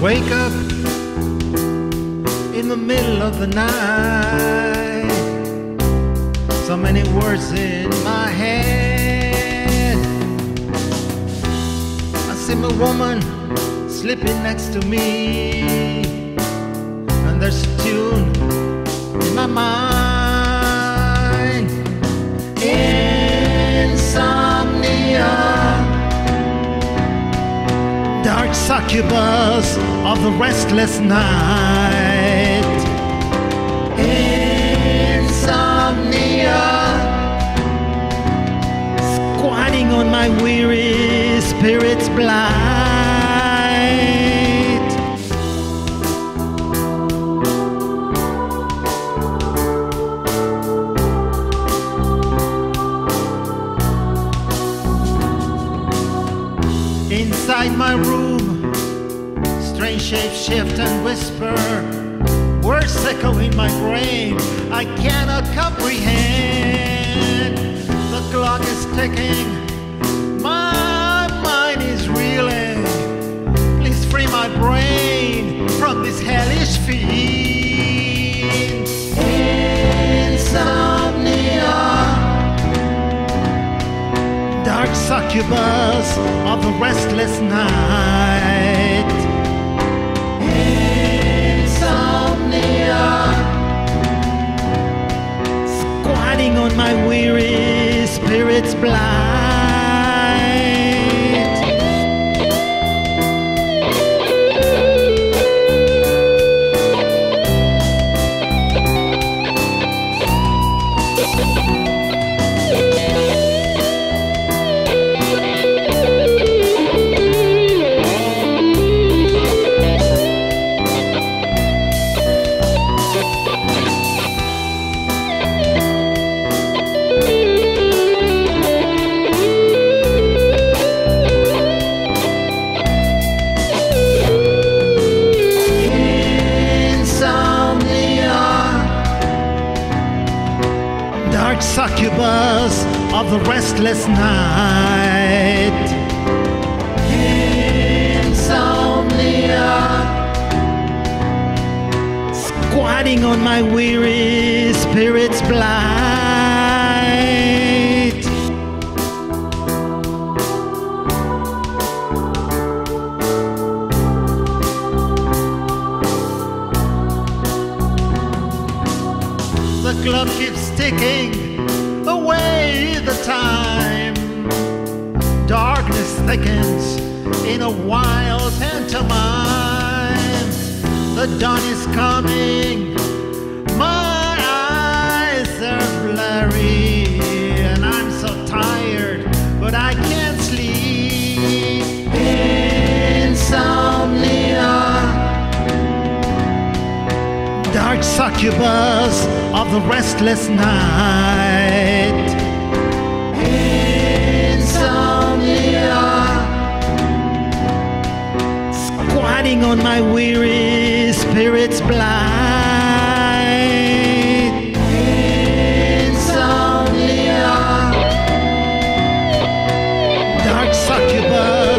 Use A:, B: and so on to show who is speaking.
A: wake up in the middle of the night. So many words in my head. I see my woman sleeping next to me, and there's a tune in my mind. Succubus of the restless night. Insomnia, squatting on my weary spirit's blight. Inside my room, shapes shift and whisper. Words echo in my brain, I cannot comprehend. The clock is ticking, my mind is reeling. Please free my brain from this hellish fiend. Insomnia dark succubus of the restless night. Squatting on my weary spirit's blight. Dark succubus of the restless night. Insomnia, squatting on my weary spirit's blight. Clock keeps ticking away the time. Darkness thickens in a wild pantomime. The dawn is coming. like succubus of the restless night. Insomnia, squatting on my weary spirit's blind. Insomnia, dark succubus.